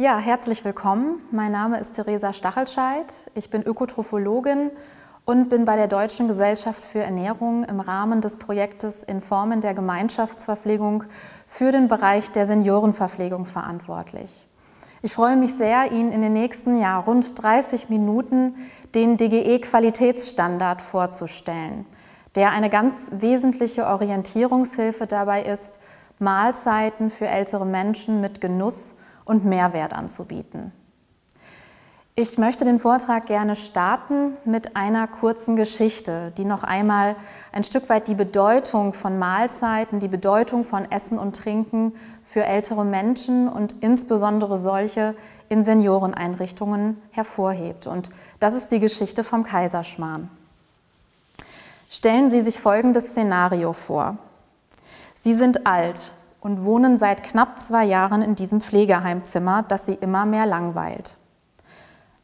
Ja, herzlich willkommen. Mein Name ist Theresa Stachelscheid. Ich bin Ökotrophologin und bin bei der Deutschen Gesellschaft für Ernährung im Rahmen des Projektes in Formen der Gemeinschaftsverpflegung für den Bereich der Seniorenverpflegung verantwortlich. Ich freue mich sehr, Ihnen in den nächsten Jahr rund 30 Minuten den DGE-Qualitätsstandard vorzustellen, der eine ganz wesentliche Orientierungshilfe dabei ist, Mahlzeiten für ältere Menschen mit Genuss und Mehrwert anzubieten. Ich möchte den Vortrag gerne starten mit einer kurzen Geschichte, die noch einmal ein Stück weit die Bedeutung von Mahlzeiten, die Bedeutung von Essen und Trinken für ältere Menschen und insbesondere solche in Senioreneinrichtungen hervorhebt. Und das ist die Geschichte vom Kaiserschmarrn. Stellen Sie sich folgendes Szenario vor. Sie sind alt und wohnen seit knapp zwei Jahren in diesem Pflegeheimzimmer, das sie immer mehr langweilt.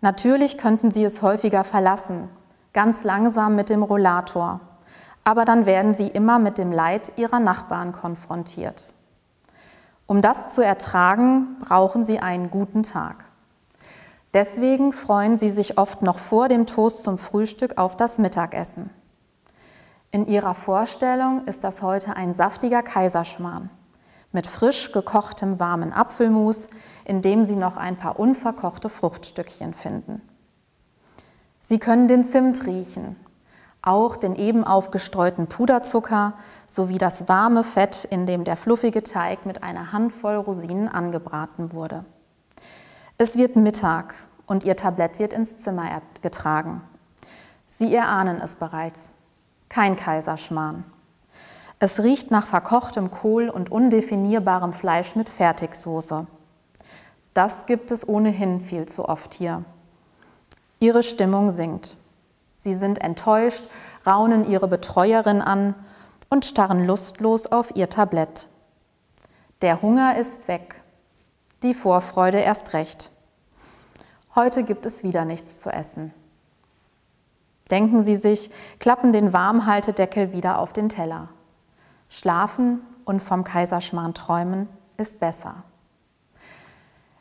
Natürlich könnten sie es häufiger verlassen, ganz langsam mit dem Rollator, aber dann werden sie immer mit dem Leid ihrer Nachbarn konfrontiert. Um das zu ertragen, brauchen sie einen guten Tag. Deswegen freuen sie sich oft noch vor dem Toast zum Frühstück auf das Mittagessen. In ihrer Vorstellung ist das heute ein saftiger Kaiserschmarrn mit frisch gekochtem warmen Apfelmus, in dem Sie noch ein paar unverkochte Fruchtstückchen finden. Sie können den Zimt riechen, auch den eben aufgestreuten Puderzucker sowie das warme Fett, in dem der fluffige Teig mit einer Handvoll Rosinen angebraten wurde. Es wird Mittag und Ihr Tablett wird ins Zimmer getragen. Sie erahnen es bereits. Kein Kaiserschmarrn. Es riecht nach verkochtem Kohl und undefinierbarem Fleisch mit Fertigsoße. Das gibt es ohnehin viel zu oft hier. Ihre Stimmung sinkt. Sie sind enttäuscht, raunen ihre Betreuerin an und starren lustlos auf ihr Tablett. Der Hunger ist weg, die Vorfreude erst recht. Heute gibt es wieder nichts zu essen. Denken Sie sich, klappen den Warmhaltedeckel wieder auf den Teller. Schlafen und vom Kaiserschmarrn träumen ist besser.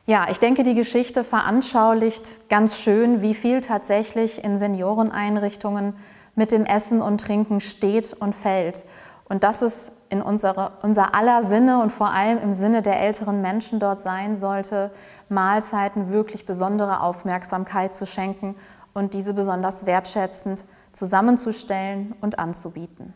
Ja, ich denke, die Geschichte veranschaulicht ganz schön, wie viel tatsächlich in Senioreneinrichtungen mit dem Essen und Trinken steht und fällt. Und dass es in unsere, unser aller Sinne und vor allem im Sinne der älteren Menschen dort sein sollte, Mahlzeiten wirklich besondere Aufmerksamkeit zu schenken und diese besonders wertschätzend zusammenzustellen und anzubieten.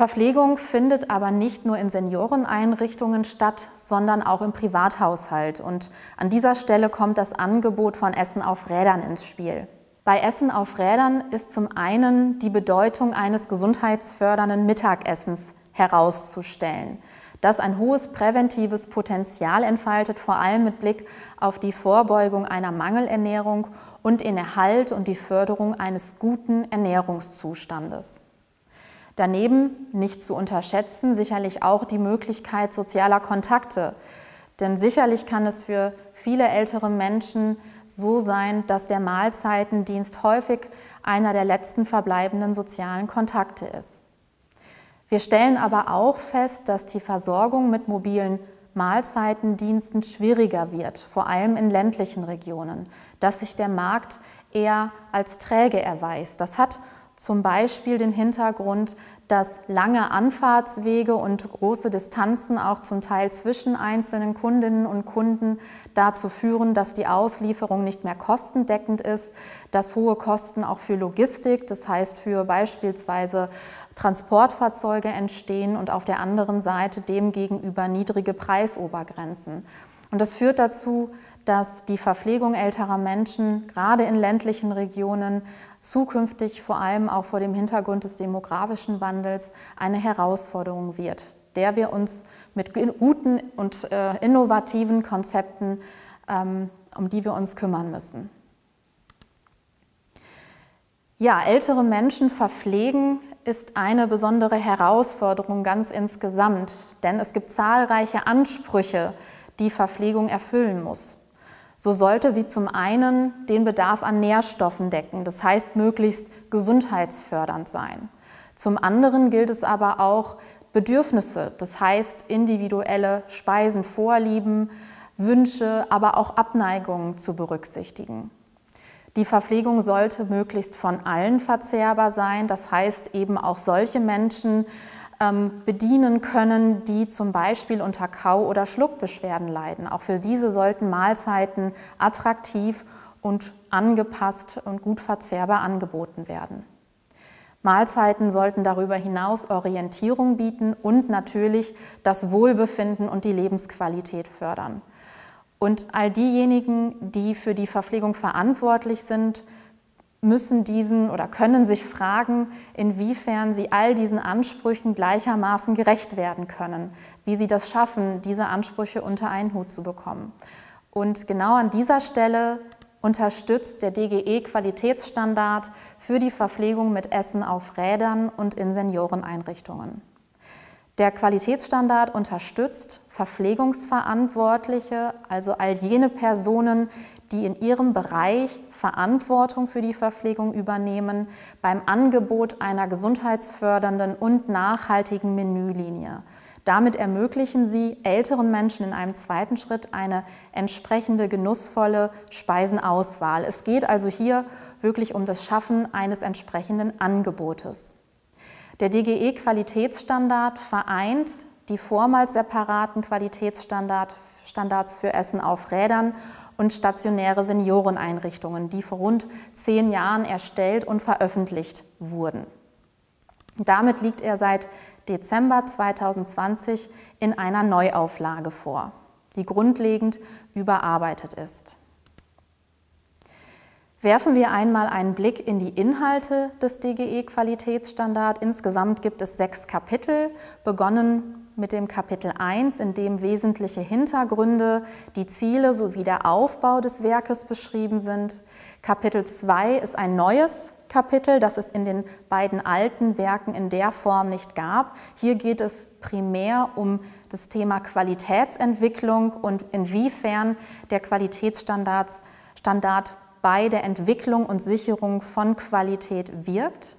Verpflegung findet aber nicht nur in Senioreneinrichtungen statt, sondern auch im Privathaushalt. Und an dieser Stelle kommt das Angebot von Essen auf Rädern ins Spiel. Bei Essen auf Rädern ist zum einen die Bedeutung eines gesundheitsfördernden Mittagessens herauszustellen, das ein hohes präventives Potenzial entfaltet, vor allem mit Blick auf die Vorbeugung einer Mangelernährung und den Erhalt und die Förderung eines guten Ernährungszustandes. Daneben nicht zu unterschätzen sicherlich auch die Möglichkeit sozialer Kontakte. Denn sicherlich kann es für viele ältere Menschen so sein, dass der Mahlzeitendienst häufig einer der letzten verbleibenden sozialen Kontakte ist. Wir stellen aber auch fest, dass die Versorgung mit mobilen Mahlzeitendiensten schwieriger wird, vor allem in ländlichen Regionen, dass sich der Markt eher als träge erweist. Das hat zum Beispiel den Hintergrund, dass lange Anfahrtswege und große Distanzen auch zum Teil zwischen einzelnen Kundinnen und Kunden dazu führen, dass die Auslieferung nicht mehr kostendeckend ist, dass hohe Kosten auch für Logistik, das heißt für beispielsweise Transportfahrzeuge entstehen und auf der anderen Seite demgegenüber niedrige Preisobergrenzen. Und das führt dazu, dass die Verpflegung älterer Menschen gerade in ländlichen Regionen zukünftig vor allem auch vor dem Hintergrund des demografischen Wandels eine Herausforderung wird, der wir uns mit guten und äh, innovativen Konzepten, ähm, um die wir uns kümmern müssen. Ja, ältere Menschen verpflegen ist eine besondere Herausforderung ganz insgesamt, denn es gibt zahlreiche Ansprüche, die Verpflegung erfüllen muss. So sollte sie zum einen den Bedarf an Nährstoffen decken, das heißt möglichst gesundheitsfördernd sein. Zum anderen gilt es aber auch Bedürfnisse, das heißt individuelle Speisenvorlieben Wünsche, aber auch Abneigungen zu berücksichtigen. Die Verpflegung sollte möglichst von allen verzehrbar sein, das heißt eben auch solche Menschen bedienen können, die zum Beispiel unter Kau- oder Schluckbeschwerden leiden. Auch für diese sollten Mahlzeiten attraktiv und angepasst und gut verzehrbar angeboten werden. Mahlzeiten sollten darüber hinaus Orientierung bieten und natürlich das Wohlbefinden und die Lebensqualität fördern. Und all diejenigen, die für die Verpflegung verantwortlich sind, müssen diesen oder können sich fragen, inwiefern sie all diesen Ansprüchen gleichermaßen gerecht werden können, wie sie das schaffen, diese Ansprüche unter einen Hut zu bekommen. Und genau an dieser Stelle unterstützt der DGE Qualitätsstandard für die Verpflegung mit Essen auf Rädern und in Senioreneinrichtungen. Der Qualitätsstandard unterstützt Verpflegungsverantwortliche, also all jene Personen, die in ihrem Bereich Verantwortung für die Verpflegung übernehmen, beim Angebot einer gesundheitsfördernden und nachhaltigen Menülinie. Damit ermöglichen sie älteren Menschen in einem zweiten Schritt eine entsprechende genussvolle Speisenauswahl. Es geht also hier wirklich um das Schaffen eines entsprechenden Angebotes. Der DGE Qualitätsstandard vereint die vormals separaten Qualitätsstandards für Essen auf Rädern und stationäre Senioreneinrichtungen, die vor rund zehn Jahren erstellt und veröffentlicht wurden. Damit liegt er seit Dezember 2020 in einer Neuauflage vor, die grundlegend überarbeitet ist. Werfen wir einmal einen Blick in die Inhalte des DGE-Qualitätsstandard. Insgesamt gibt es sechs Kapitel, begonnen mit dem Kapitel 1, in dem wesentliche Hintergründe, die Ziele sowie der Aufbau des Werkes beschrieben sind. Kapitel 2 ist ein neues Kapitel, das es in den beiden alten Werken in der Form nicht gab. Hier geht es primär um das Thema Qualitätsentwicklung und inwiefern der Qualitätsstandard Standard bei der Entwicklung und Sicherung von Qualität wirkt.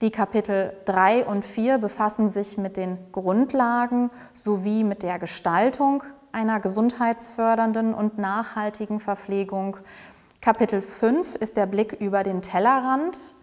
Die Kapitel 3 und 4 befassen sich mit den Grundlagen sowie mit der Gestaltung einer gesundheitsfördernden und nachhaltigen Verpflegung, Kapitel 5 ist der Blick über den Tellerrand,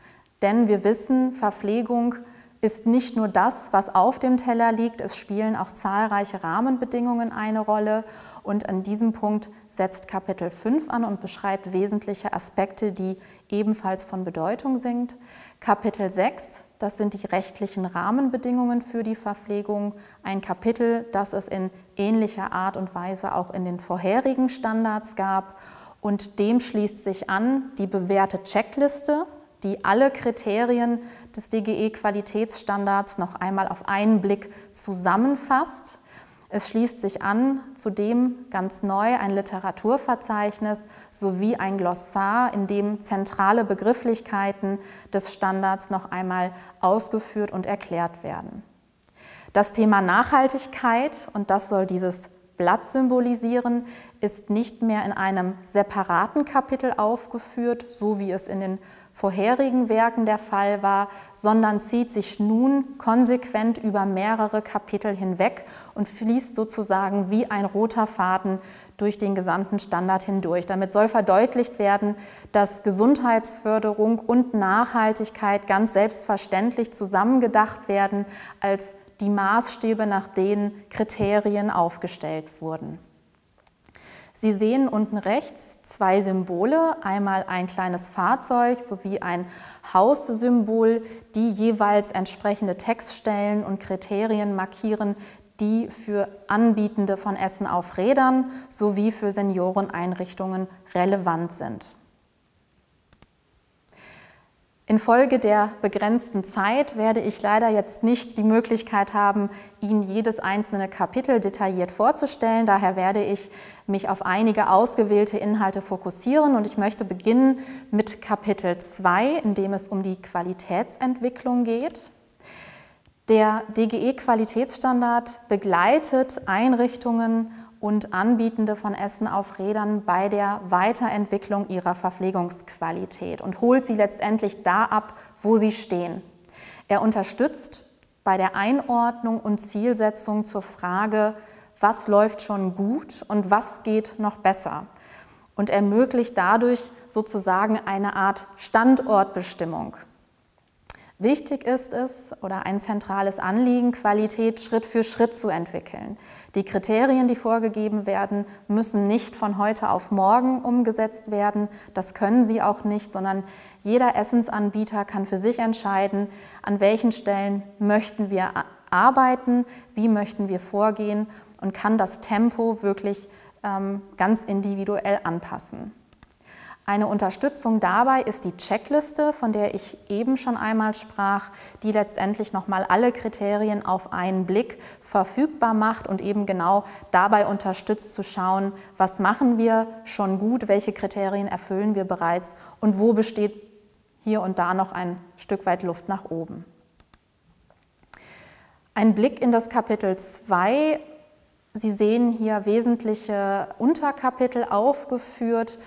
denn wir wissen, Verpflegung ist nicht nur das, was auf dem Teller liegt, es spielen auch zahlreiche Rahmenbedingungen eine Rolle. Und an diesem Punkt setzt Kapitel 5 an und beschreibt wesentliche Aspekte, die ebenfalls von Bedeutung sind. Kapitel 6, das sind die rechtlichen Rahmenbedingungen für die Verpflegung, ein Kapitel, das es in ähnlicher Art und Weise auch in den vorherigen Standards gab und dem schließt sich an die bewährte Checkliste, die alle Kriterien des DGE-Qualitätsstandards noch einmal auf einen Blick zusammenfasst. Es schließt sich an zudem ganz neu ein Literaturverzeichnis sowie ein Glossar, in dem zentrale Begrifflichkeiten des Standards noch einmal ausgeführt und erklärt werden. Das Thema Nachhaltigkeit, und das soll dieses Blatt symbolisieren, ist nicht mehr in einem separaten Kapitel aufgeführt, so wie es in den vorherigen Werken der Fall war, sondern zieht sich nun konsequent über mehrere Kapitel hinweg und fließt sozusagen wie ein roter Faden durch den gesamten Standard hindurch. Damit soll verdeutlicht werden, dass Gesundheitsförderung und Nachhaltigkeit ganz selbstverständlich zusammengedacht werden als die Maßstäbe, nach denen Kriterien aufgestellt wurden. Sie sehen unten rechts zwei Symbole, einmal ein kleines Fahrzeug sowie ein Haussymbol, die jeweils entsprechende Textstellen und Kriterien markieren, die für Anbietende von Essen auf Rädern sowie für Senioreneinrichtungen relevant sind. Infolge der begrenzten Zeit werde ich leider jetzt nicht die Möglichkeit haben, Ihnen jedes einzelne Kapitel detailliert vorzustellen. Daher werde ich mich auf einige ausgewählte Inhalte fokussieren und ich möchte beginnen mit Kapitel 2, in dem es um die Qualitätsentwicklung geht. Der DGE-Qualitätsstandard begleitet Einrichtungen und Anbietende von Essen auf Rädern bei der Weiterentwicklung ihrer Verpflegungsqualität und holt sie letztendlich da ab, wo sie stehen. Er unterstützt bei der Einordnung und Zielsetzung zur Frage, was läuft schon gut und was geht noch besser und ermöglicht dadurch sozusagen eine Art Standortbestimmung. Wichtig ist es oder ein zentrales Anliegen, Qualität Schritt für Schritt zu entwickeln. Die Kriterien, die vorgegeben werden, müssen nicht von heute auf morgen umgesetzt werden. Das können sie auch nicht, sondern jeder Essensanbieter kann für sich entscheiden, an welchen Stellen möchten wir arbeiten, wie möchten wir vorgehen und kann das Tempo wirklich ähm, ganz individuell anpassen. Eine Unterstützung dabei ist die Checkliste, von der ich eben schon einmal sprach, die letztendlich nochmal alle Kriterien auf einen Blick verfügbar macht und eben genau dabei unterstützt zu schauen, was machen wir schon gut, welche Kriterien erfüllen wir bereits und wo besteht hier und da noch ein Stück weit Luft nach oben. Ein Blick in das Kapitel 2. Sie sehen hier wesentliche Unterkapitel aufgeführt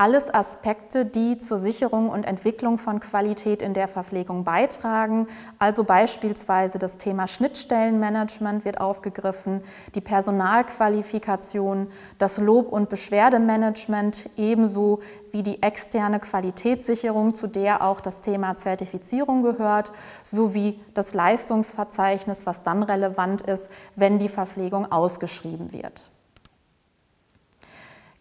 alles Aspekte, die zur Sicherung und Entwicklung von Qualität in der Verpflegung beitragen. Also beispielsweise das Thema Schnittstellenmanagement wird aufgegriffen, die Personalqualifikation, das Lob- und Beschwerdemanagement ebenso wie die externe Qualitätssicherung, zu der auch das Thema Zertifizierung gehört, sowie das Leistungsverzeichnis, was dann relevant ist, wenn die Verpflegung ausgeschrieben wird.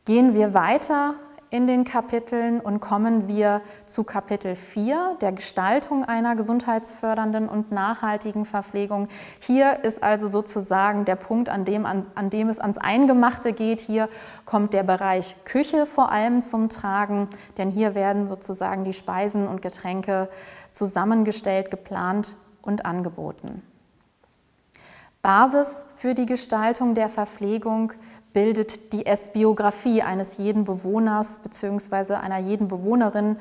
Gehen wir weiter in den Kapiteln und kommen wir zu Kapitel 4, der Gestaltung einer gesundheitsfördernden und nachhaltigen Verpflegung. Hier ist also sozusagen der Punkt, an dem, an, an dem es ans Eingemachte geht. Hier kommt der Bereich Küche vor allem zum Tragen, denn hier werden sozusagen die Speisen und Getränke zusammengestellt, geplant und angeboten. Basis für die Gestaltung der Verpflegung bildet die S-Biografie eines jeden Bewohners bzw. einer jeden Bewohnerin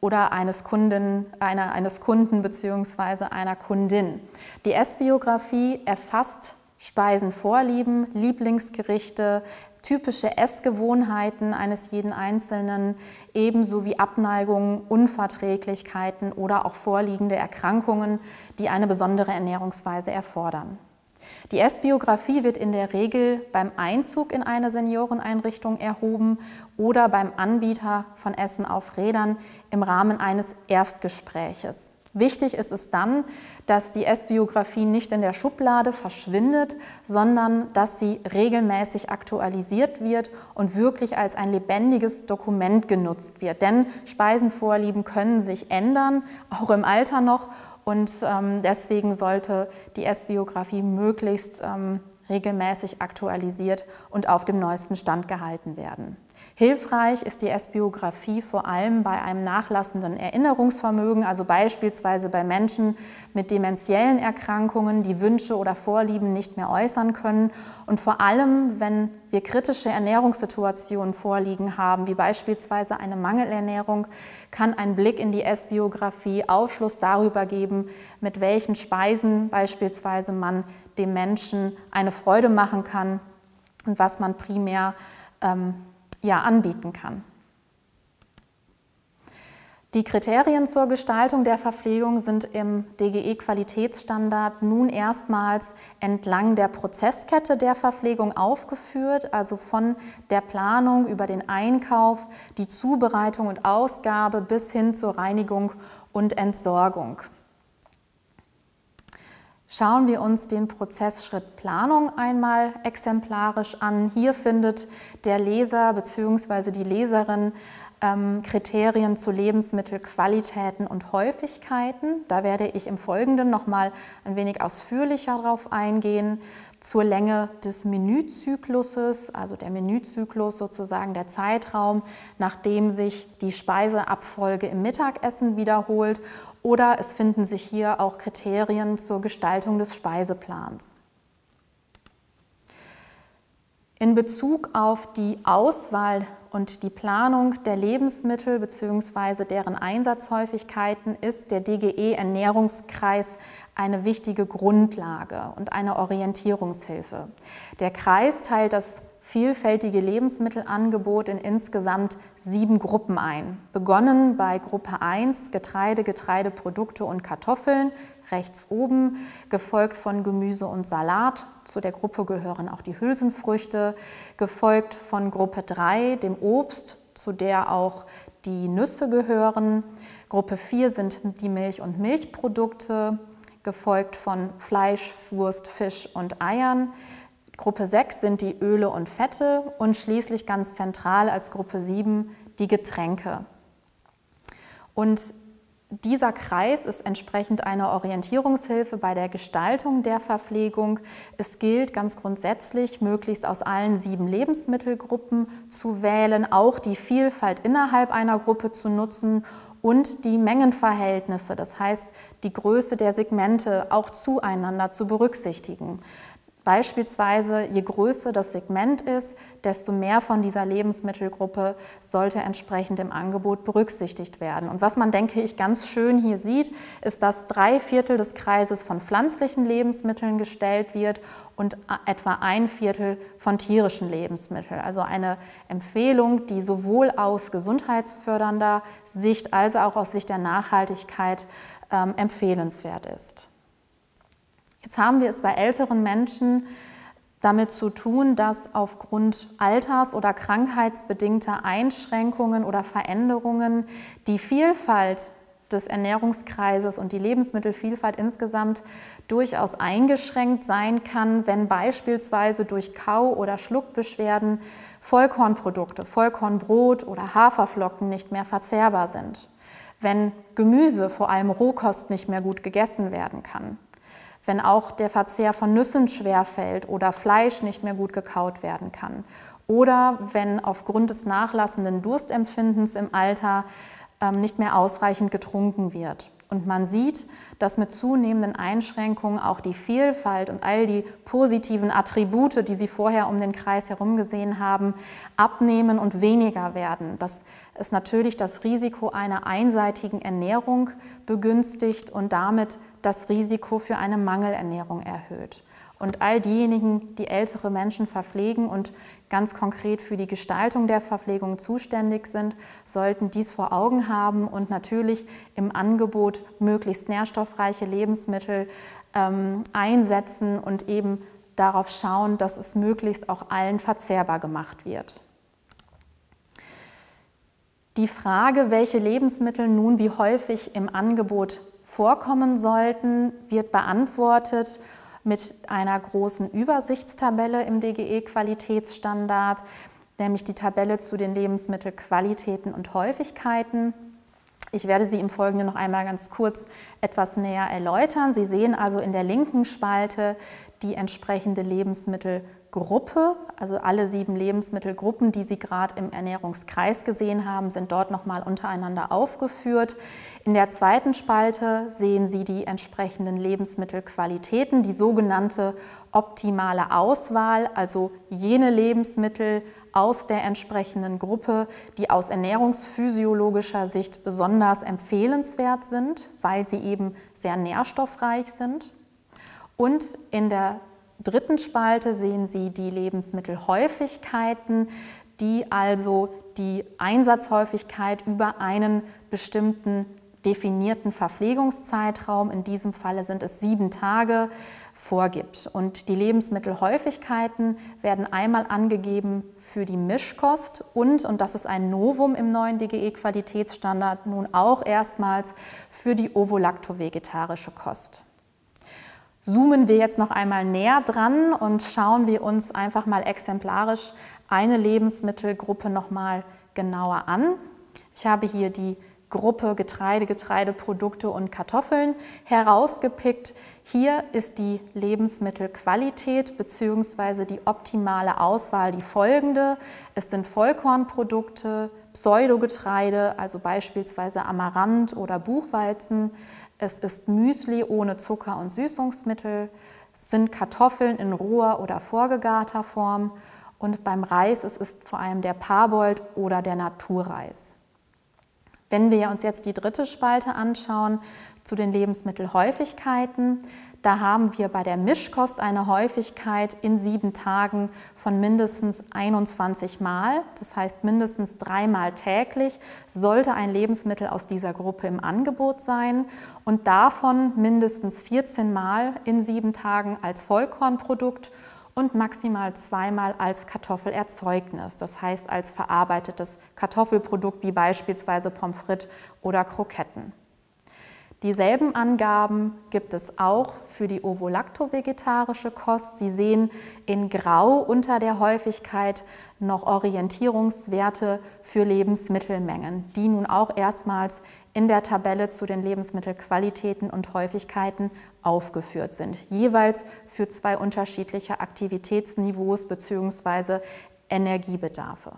oder eines Kunden, einer, eines Kunden bzw. einer Kundin. Die S-Biografie erfasst Speisenvorlieben, Lieblingsgerichte, typische Essgewohnheiten eines jeden Einzelnen, ebenso wie Abneigungen, Unverträglichkeiten oder auch vorliegende Erkrankungen, die eine besondere Ernährungsweise erfordern. Die S-Biografie wird in der Regel beim Einzug in eine Senioreneinrichtung erhoben oder beim Anbieter von Essen auf Rädern im Rahmen eines Erstgespräches. Wichtig ist es dann, dass die S-Biografie nicht in der Schublade verschwindet, sondern dass sie regelmäßig aktualisiert wird und wirklich als ein lebendiges Dokument genutzt wird. Denn Speisenvorlieben können sich ändern, auch im Alter noch. Und ähm, deswegen sollte die S-Biografie möglichst ähm, regelmäßig aktualisiert und auf dem neuesten Stand gehalten werden. Hilfreich ist die S-Biografie vor allem bei einem nachlassenden Erinnerungsvermögen, also beispielsweise bei Menschen mit dementiellen Erkrankungen, die Wünsche oder Vorlieben nicht mehr äußern können. Und vor allem, wenn wir kritische Ernährungssituationen vorliegen haben, wie beispielsweise eine Mangelernährung, kann ein Blick in die S-Biografie Aufschluss darüber geben, mit welchen Speisen beispielsweise man dem Menschen eine Freude machen kann und was man primär ähm, ja, anbieten kann. Die Kriterien zur Gestaltung der Verpflegung sind im DGE-Qualitätsstandard nun erstmals entlang der Prozesskette der Verpflegung aufgeführt, also von der Planung über den Einkauf, die Zubereitung und Ausgabe bis hin zur Reinigung und Entsorgung. Schauen wir uns den Prozessschritt Planung einmal exemplarisch an. Hier findet der Leser bzw. die Leserin ähm, Kriterien zu Lebensmittelqualitäten und Häufigkeiten. Da werde ich im Folgenden noch mal ein wenig ausführlicher darauf eingehen. Zur Länge des Menüzykluses, also der Menüzyklus sozusagen der Zeitraum, nachdem sich die Speiseabfolge im Mittagessen wiederholt oder es finden sich hier auch Kriterien zur Gestaltung des Speiseplans. In Bezug auf die Auswahl und die Planung der Lebensmittel bzw. deren Einsatzhäufigkeiten ist der DGE Ernährungskreis eine wichtige Grundlage und eine Orientierungshilfe. Der Kreis teilt das vielfältige Lebensmittelangebot in insgesamt sieben Gruppen ein. Begonnen bei Gruppe 1 Getreide, Getreideprodukte und Kartoffeln, rechts oben, gefolgt von Gemüse und Salat. Zu der Gruppe gehören auch die Hülsenfrüchte, gefolgt von Gruppe 3, dem Obst, zu der auch die Nüsse gehören. Gruppe 4 sind die Milch- und Milchprodukte, gefolgt von Fleisch, Wurst, Fisch und Eiern. Gruppe 6 sind die Öle und Fette und schließlich ganz zentral als Gruppe 7 die Getränke. Und dieser Kreis ist entsprechend eine Orientierungshilfe bei der Gestaltung der Verpflegung. Es gilt ganz grundsätzlich, möglichst aus allen sieben Lebensmittelgruppen zu wählen, auch die Vielfalt innerhalb einer Gruppe zu nutzen und die Mengenverhältnisse, das heißt die Größe der Segmente auch zueinander zu berücksichtigen. Beispielsweise, je größer das Segment ist, desto mehr von dieser Lebensmittelgruppe sollte entsprechend im Angebot berücksichtigt werden. Und was man, denke ich, ganz schön hier sieht, ist, dass drei Viertel des Kreises von pflanzlichen Lebensmitteln gestellt wird und etwa ein Viertel von tierischen Lebensmitteln. Also eine Empfehlung, die sowohl aus gesundheitsfördernder Sicht als auch aus Sicht der Nachhaltigkeit ähm, empfehlenswert ist. Jetzt haben wir es bei älteren Menschen damit zu tun, dass aufgrund alters- oder krankheitsbedingter Einschränkungen oder Veränderungen die Vielfalt des Ernährungskreises und die Lebensmittelvielfalt insgesamt durchaus eingeschränkt sein kann, wenn beispielsweise durch Kau- oder Schluckbeschwerden Vollkornprodukte, Vollkornbrot oder Haferflocken nicht mehr verzehrbar sind, wenn Gemüse, vor allem Rohkost, nicht mehr gut gegessen werden kann, wenn auch der Verzehr von Nüssen schwerfällt oder Fleisch nicht mehr gut gekaut werden kann. Oder wenn aufgrund des nachlassenden Durstempfindens im Alter ähm, nicht mehr ausreichend getrunken wird. Und man sieht, dass mit zunehmenden Einschränkungen auch die Vielfalt und all die positiven Attribute, die Sie vorher um den Kreis herum gesehen haben, abnehmen und weniger werden. Dass es natürlich das Risiko einer einseitigen Ernährung begünstigt und damit das Risiko für eine Mangelernährung erhöht. Und all diejenigen, die ältere Menschen verpflegen und ganz konkret für die Gestaltung der Verpflegung zuständig sind, sollten dies vor Augen haben und natürlich im Angebot möglichst nährstoffreiche Lebensmittel ähm, einsetzen und eben darauf schauen, dass es möglichst auch allen verzehrbar gemacht wird. Die Frage, welche Lebensmittel nun wie häufig im Angebot vorkommen sollten, wird beantwortet mit einer großen Übersichtstabelle im DGE-Qualitätsstandard, nämlich die Tabelle zu den Lebensmittelqualitäten und Häufigkeiten. Ich werde sie im Folgenden noch einmal ganz kurz etwas näher erläutern. Sie sehen also in der linken Spalte die entsprechende Lebensmittelgruppe, also alle sieben Lebensmittelgruppen, die Sie gerade im Ernährungskreis gesehen haben, sind dort nochmal untereinander aufgeführt. In der zweiten Spalte sehen Sie die entsprechenden Lebensmittelqualitäten, die sogenannte optimale Auswahl, also jene Lebensmittel aus der entsprechenden Gruppe, die aus ernährungsphysiologischer Sicht besonders empfehlenswert sind, weil sie eben sehr nährstoffreich sind. Und in der dritten Spalte sehen Sie die Lebensmittelhäufigkeiten, die also die Einsatzhäufigkeit über einen bestimmten definierten Verpflegungszeitraum, in diesem Falle sind es sieben Tage, vorgibt. Und die Lebensmittelhäufigkeiten werden einmal angegeben für die Mischkost und, und das ist ein Novum im neuen DGE-Qualitätsstandard, nun auch erstmals für die ovolacto-vegetarische Kost zoomen wir jetzt noch einmal näher dran und schauen wir uns einfach mal exemplarisch eine Lebensmittelgruppe noch mal genauer an. Ich habe hier die Gruppe Getreide, Getreideprodukte und Kartoffeln herausgepickt. Hier ist die Lebensmittelqualität bzw. die optimale Auswahl die folgende. Es sind Vollkornprodukte, Pseudogetreide, also beispielsweise Amaranth oder Buchweizen, es ist Müsli ohne Zucker und Süßungsmittel, es sind Kartoffeln in roher oder vorgegarter Form und beim Reis es ist vor allem der Parboiled oder der Naturreis. Wenn wir uns jetzt die dritte Spalte anschauen zu den Lebensmittelhäufigkeiten, Da haben wir bei der Mischkost eine Häufigkeit in sieben Tagen von mindestens 21 Mal. Das heißt, mindestens dreimal täglich sollte ein Lebensmittel aus dieser Gruppe im Angebot sein und davon mindestens 14 Mal in sieben Tagen als Vollkornprodukt und maximal zweimal als Kartoffelerzeugnis, das heißt als verarbeitetes Kartoffelprodukt wie beispielsweise Pommes frites oder Kroketten. Dieselben Angaben gibt es auch für die ovolacto-vegetarische Kost. Sie sehen in Grau unter der Häufigkeit noch Orientierungswerte für Lebensmittelmengen, die nun auch erstmals in der Tabelle zu den Lebensmittelqualitäten und Häufigkeiten aufgeführt sind, jeweils für zwei unterschiedliche Aktivitätsniveaus bzw. Energiebedarfe.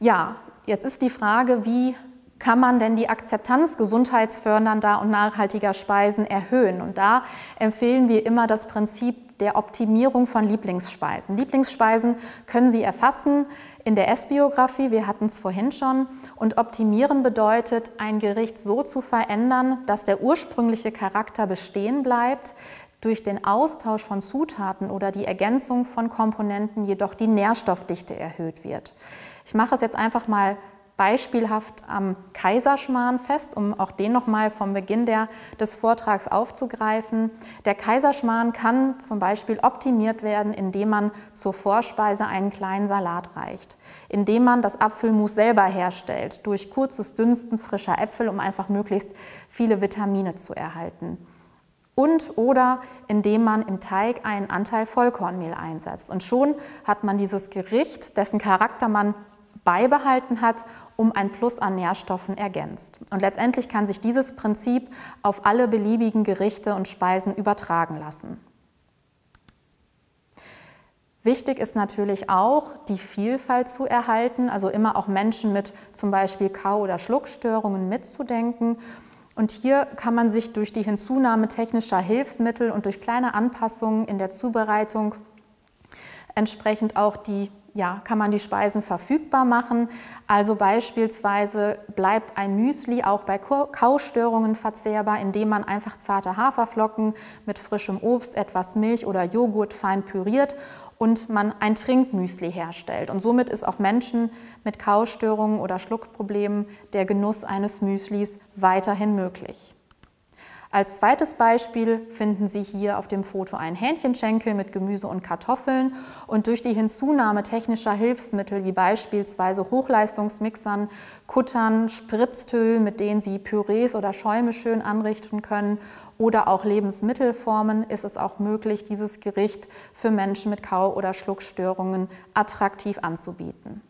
Ja, jetzt ist die Frage, wie kann man denn die Akzeptanz gesundheitsfördernder und nachhaltiger Speisen erhöhen? Und da empfehlen wir immer das Prinzip der Optimierung von Lieblingsspeisen. Lieblingsspeisen können Sie erfassen in der Essbiografie, wir hatten es vorhin schon. Und optimieren bedeutet, ein Gericht so zu verändern, dass der ursprüngliche Charakter bestehen bleibt, durch den Austausch von Zutaten oder die Ergänzung von Komponenten jedoch die Nährstoffdichte erhöht wird. Ich mache es jetzt einfach mal beispielhaft am Kaiserschmarrn fest, um auch den nochmal vom Beginn der, des Vortrags aufzugreifen. Der Kaiserschmarrn kann zum Beispiel optimiert werden, indem man zur Vorspeise einen kleinen Salat reicht, indem man das Apfelmus selber herstellt, durch kurzes Dünsten frischer Äpfel, um einfach möglichst viele Vitamine zu erhalten und oder indem man im Teig einen Anteil Vollkornmehl einsetzt. Und schon hat man dieses Gericht, dessen Charakter man beibehalten hat, um ein Plus an Nährstoffen ergänzt. Und letztendlich kann sich dieses Prinzip auf alle beliebigen Gerichte und Speisen übertragen lassen. Wichtig ist natürlich auch, die Vielfalt zu erhalten, also immer auch Menschen mit zum Beispiel Kau- oder Schluckstörungen mitzudenken. Und hier kann man sich durch die Hinzunahme technischer Hilfsmittel und durch kleine Anpassungen in der Zubereitung entsprechend auch die ja, kann man die Speisen verfügbar machen. Also beispielsweise bleibt ein Müsli auch bei Kaustörungen verzehrbar, indem man einfach zarte Haferflocken mit frischem Obst, etwas Milch oder Joghurt fein püriert und man ein Trinkmüsli herstellt. Und somit ist auch Menschen mit Kaustörungen oder Schluckproblemen der Genuss eines Müslis weiterhin möglich. Als zweites Beispiel finden Sie hier auf dem Foto einen Hähnchenschenkel mit Gemüse und Kartoffeln und durch die Hinzunahme technischer Hilfsmittel wie beispielsweise Hochleistungsmixern, Kuttern, Spritztüll, mit denen Sie Pürees oder Schäume schön anrichten können oder auch Lebensmittelformen ist es auch möglich, dieses Gericht für Menschen mit Kau- oder Schluckstörungen attraktiv anzubieten.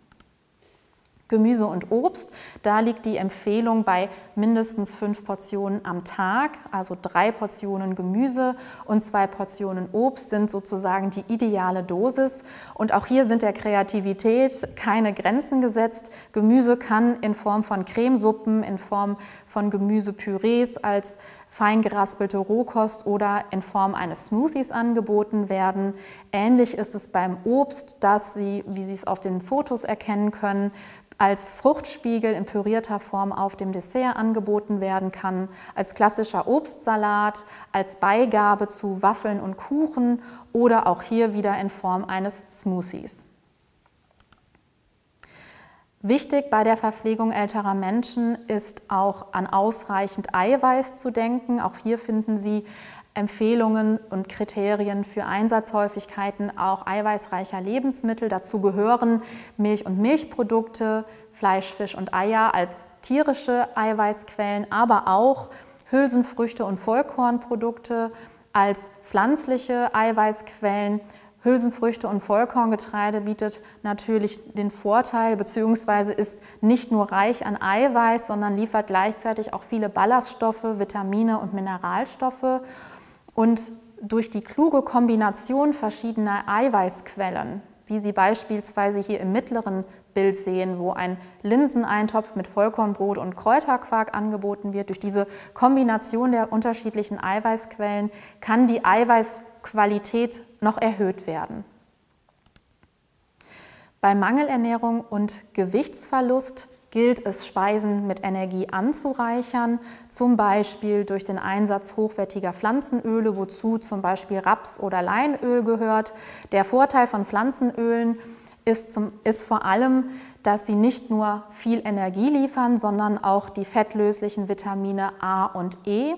Gemüse und Obst, da liegt die Empfehlung bei mindestens fünf Portionen am Tag, also drei Portionen Gemüse und zwei Portionen Obst sind sozusagen die ideale Dosis. Und auch hier sind der Kreativität keine Grenzen gesetzt. Gemüse kann in Form von Cremesuppen, in Form von Gemüsepürees als fein geraspelte Rohkost oder in Form eines Smoothies angeboten werden. Ähnlich ist es beim Obst, das Sie, wie Sie es auf den Fotos erkennen können, als Fruchtspiegel in pürierter Form auf dem Dessert angeboten werden kann, als klassischer Obstsalat, als Beigabe zu Waffeln und Kuchen oder auch hier wieder in Form eines Smoothies. Wichtig bei der Verpflegung älterer Menschen ist auch an ausreichend Eiweiß zu denken. Auch hier finden Sie Empfehlungen und Kriterien für Einsatzhäufigkeiten auch eiweißreicher Lebensmittel. Dazu gehören Milch und Milchprodukte, Fleisch, Fisch und Eier als tierische Eiweißquellen, aber auch Hülsenfrüchte und Vollkornprodukte als pflanzliche Eiweißquellen. Hülsenfrüchte und Vollkorngetreide bietet natürlich den Vorteil bzw. ist nicht nur reich an Eiweiß, sondern liefert gleichzeitig auch viele Ballaststoffe, Vitamine und Mineralstoffe. Und durch die kluge Kombination verschiedener Eiweißquellen, wie Sie beispielsweise hier im mittleren Bild sehen, wo ein Linseneintopf mit Vollkornbrot und Kräuterquark angeboten wird, durch diese Kombination der unterschiedlichen Eiweißquellen kann die Eiweißqualität noch erhöht werden. Bei Mangelernährung und Gewichtsverlust gilt es, Speisen mit Energie anzureichern, zum Beispiel durch den Einsatz hochwertiger Pflanzenöle, wozu zum Beispiel Raps- oder Leinöl gehört. Der Vorteil von Pflanzenölen ist, zum, ist vor allem, dass sie nicht nur viel Energie liefern, sondern auch die fettlöslichen Vitamine A und E.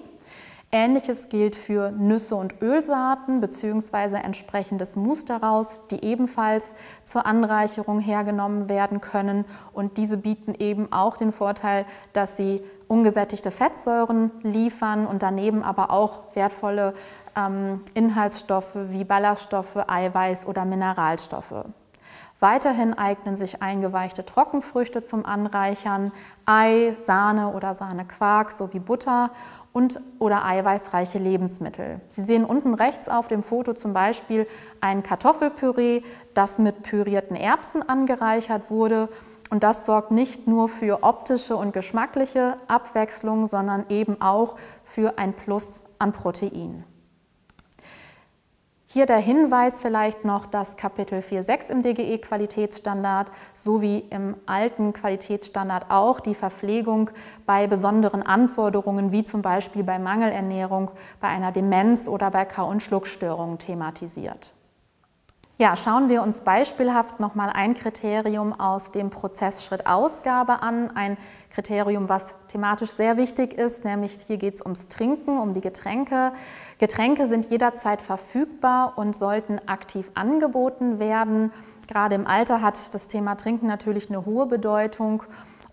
Ähnliches gilt für Nüsse und Ölsaaten bzw. entsprechendes Mus daraus, die ebenfalls zur Anreicherung hergenommen werden können. Und diese bieten eben auch den Vorteil, dass sie ungesättigte Fettsäuren liefern und daneben aber auch wertvolle ähm, Inhaltsstoffe wie Ballaststoffe, Eiweiß oder Mineralstoffe. Weiterhin eignen sich eingeweichte Trockenfrüchte zum Anreichern, Ei, Sahne oder Sahnequark sowie Butter und oder eiweißreiche Lebensmittel. Sie sehen unten rechts auf dem Foto zum Beispiel ein Kartoffelpüree, das mit pürierten Erbsen angereichert wurde. Und das sorgt nicht nur für optische und geschmackliche Abwechslung, sondern eben auch für ein Plus an Protein. Hier der Hinweis vielleicht noch, dass Kapitel 4.6 im DGE-Qualitätsstandard sowie im alten Qualitätsstandard auch die Verpflegung bei besonderen Anforderungen, wie zum Beispiel bei Mangelernährung, bei einer Demenz oder bei Kau- und Schluckstörungen thematisiert. Ja, schauen wir uns beispielhaft nochmal ein Kriterium aus dem Prozessschritt Ausgabe an, ein Kriterium, was thematisch sehr wichtig ist, nämlich hier geht es ums Trinken, um die Getränke. Getränke sind jederzeit verfügbar und sollten aktiv angeboten werden. Gerade im Alter hat das Thema Trinken natürlich eine hohe Bedeutung.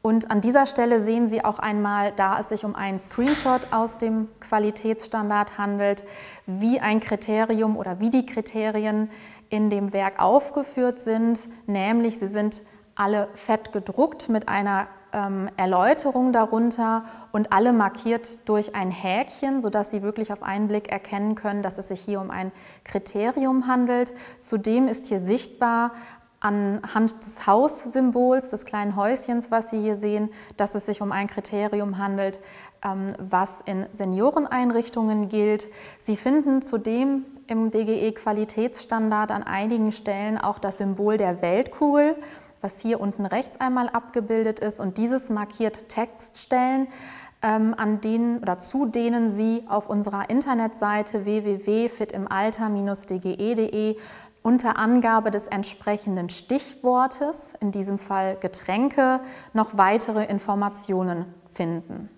Und an dieser Stelle sehen Sie auch einmal, da es sich um einen Screenshot aus dem Qualitätsstandard handelt, wie ein Kriterium oder wie die Kriterien in dem Werk aufgeführt sind, nämlich sie sind alle fett gedruckt mit einer ähm, Erläuterung darunter und alle markiert durch ein Häkchen, sodass Sie wirklich auf einen Blick erkennen können, dass es sich hier um ein Kriterium handelt. Zudem ist hier sichtbar anhand des Haussymbols, des kleinen Häuschens, was Sie hier sehen, dass es sich um ein Kriterium handelt, ähm, was in Senioreneinrichtungen gilt. Sie finden zudem im DGE-Qualitätsstandard an einigen Stellen auch das Symbol der Weltkugel, was hier unten rechts einmal abgebildet ist. Und dieses markiert Textstellen, ähm, an denen oder zu denen Sie auf unserer Internetseite www.fitimalter-dge.de unter Angabe des entsprechenden Stichwortes, in diesem Fall Getränke, noch weitere Informationen finden.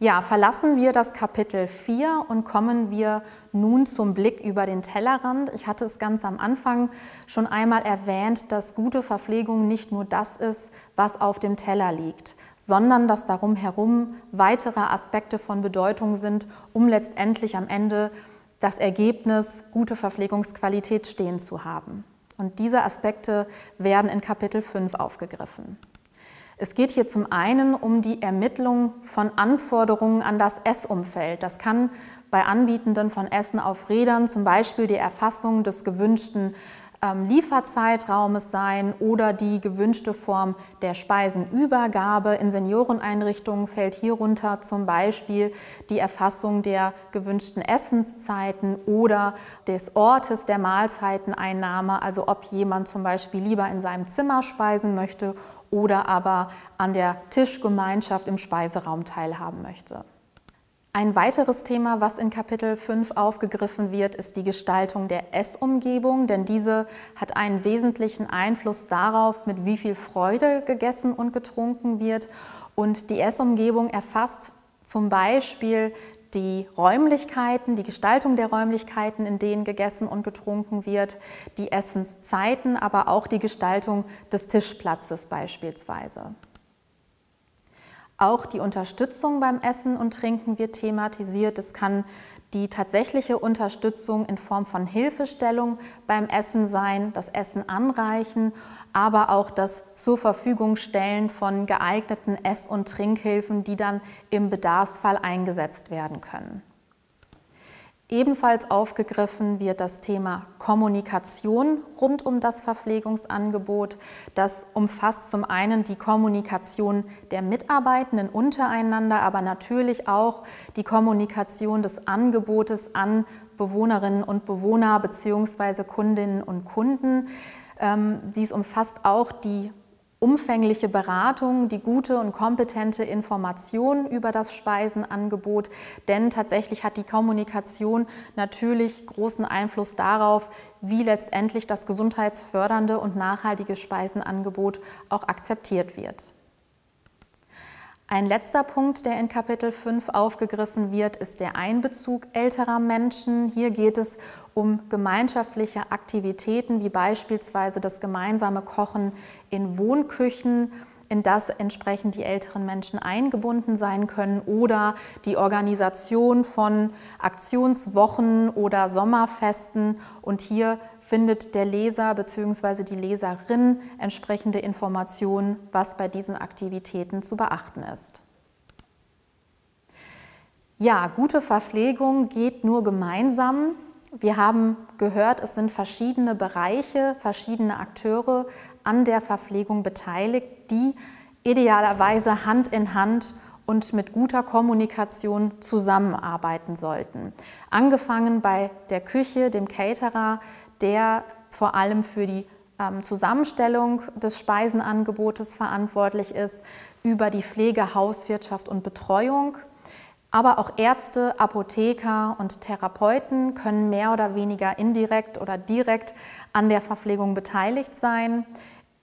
Ja, verlassen wir das Kapitel 4 und kommen wir nun zum Blick über den Tellerrand. Ich hatte es ganz am Anfang schon einmal erwähnt, dass gute Verpflegung nicht nur das ist, was auf dem Teller liegt, sondern dass darum herum weitere Aspekte von Bedeutung sind, um letztendlich am Ende das Ergebnis gute Verpflegungsqualität stehen zu haben. Und diese Aspekte werden in Kapitel 5 aufgegriffen. Es geht hier zum einen um die Ermittlung von Anforderungen an das Essumfeld. Das kann bei Anbietenden von Essen auf Rädern zum Beispiel die Erfassung des gewünschten ähm, Lieferzeitraumes sein oder die gewünschte Form der Speisenübergabe. In Senioreneinrichtungen fällt hierunter zum Beispiel die Erfassung der gewünschten Essenszeiten oder des Ortes der Mahlzeiteneinnahme, also ob jemand zum Beispiel lieber in seinem Zimmer speisen möchte oder aber an der Tischgemeinschaft im Speiseraum teilhaben möchte. Ein weiteres Thema, was in Kapitel 5 aufgegriffen wird, ist die Gestaltung der Essumgebung, denn diese hat einen wesentlichen Einfluss darauf, mit wie viel Freude gegessen und getrunken wird. Und die Essumgebung erfasst zum Beispiel die Räumlichkeiten, die Gestaltung der Räumlichkeiten, in denen gegessen und getrunken wird, die Essenszeiten, aber auch die Gestaltung des Tischplatzes beispielsweise. Auch die Unterstützung beim Essen und Trinken wird thematisiert. Es kann die tatsächliche Unterstützung in Form von Hilfestellung beim Essen sein, das Essen anreichen, aber auch das zur Verfügung stellen von geeigneten Ess- und Trinkhilfen, die dann im Bedarfsfall eingesetzt werden können. Ebenfalls aufgegriffen wird das Thema Kommunikation rund um das Verpflegungsangebot. Das umfasst zum einen die Kommunikation der Mitarbeitenden untereinander, aber natürlich auch die Kommunikation des Angebotes an Bewohnerinnen und Bewohner bzw. Kundinnen und Kunden. Ähm, dies umfasst auch die umfängliche Beratung, die gute und kompetente Information über das Speisenangebot, denn tatsächlich hat die Kommunikation natürlich großen Einfluss darauf, wie letztendlich das gesundheitsfördernde und nachhaltige Speisenangebot auch akzeptiert wird. Ein letzter Punkt, der in Kapitel 5 aufgegriffen wird, ist der Einbezug älterer Menschen. Hier geht es um gemeinschaftliche Aktivitäten wie beispielsweise das gemeinsame Kochen in Wohnküchen, in das entsprechend die älteren Menschen eingebunden sein können oder die Organisation von Aktionswochen oder Sommerfesten. Und hier findet der Leser bzw. die Leserin entsprechende Informationen, was bei diesen Aktivitäten zu beachten ist. Ja, gute Verpflegung geht nur gemeinsam. Wir haben gehört, es sind verschiedene Bereiche, verschiedene Akteure an der Verpflegung beteiligt, die idealerweise Hand in Hand und mit guter Kommunikation zusammenarbeiten sollten. Angefangen bei der Küche, dem Caterer, der vor allem für die ähm, Zusammenstellung des Speisenangebotes verantwortlich ist, über die Pflege, Hauswirtschaft und Betreuung. Aber auch Ärzte, Apotheker und Therapeuten können mehr oder weniger indirekt oder direkt an der Verpflegung beteiligt sein.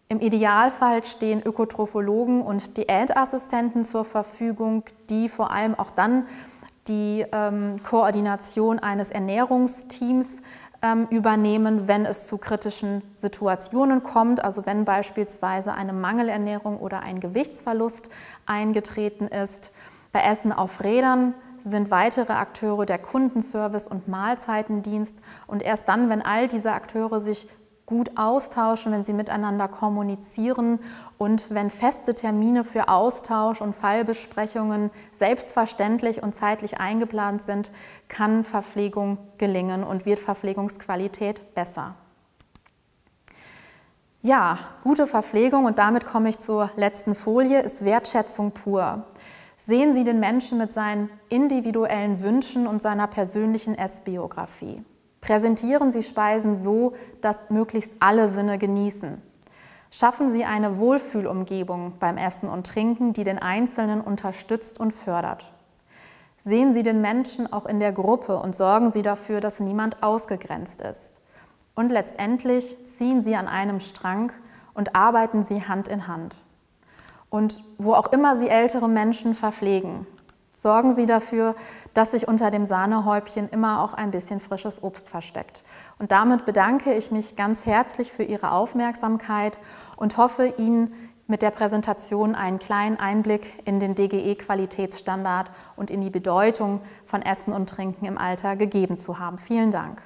Im Idealfall stehen Ökotrophologen und Diätassistenten zur Verfügung, die vor allem auch dann die ähm, Koordination eines Ernährungsteams übernehmen, wenn es zu kritischen Situationen kommt, also wenn beispielsweise eine Mangelernährung oder ein Gewichtsverlust eingetreten ist. Bei Essen auf Rädern sind weitere Akteure der Kundenservice und Mahlzeitendienst und erst dann, wenn all diese Akteure sich gut austauschen, wenn sie miteinander kommunizieren und wenn feste Termine für Austausch und Fallbesprechungen selbstverständlich und zeitlich eingeplant sind, kann Verpflegung gelingen und wird Verpflegungsqualität besser. Ja, gute Verpflegung und damit komme ich zur letzten Folie, ist Wertschätzung pur. Sehen Sie den Menschen mit seinen individuellen Wünschen und seiner persönlichen Essbiografie. Präsentieren Sie Speisen so, dass möglichst alle Sinne genießen. Schaffen Sie eine Wohlfühlumgebung beim Essen und Trinken, die den Einzelnen unterstützt und fördert. Sehen Sie den Menschen auch in der Gruppe und sorgen Sie dafür, dass niemand ausgegrenzt ist. Und letztendlich ziehen Sie an einem Strang und arbeiten Sie Hand in Hand. Und wo auch immer Sie ältere Menschen verpflegen, sorgen Sie dafür, dass sich unter dem Sahnehäubchen immer auch ein bisschen frisches Obst versteckt. Und damit bedanke ich mich ganz herzlich für Ihre Aufmerksamkeit und hoffe, Ihnen mit der Präsentation einen kleinen Einblick in den DGE-Qualitätsstandard und in die Bedeutung von Essen und Trinken im Alter gegeben zu haben. Vielen Dank.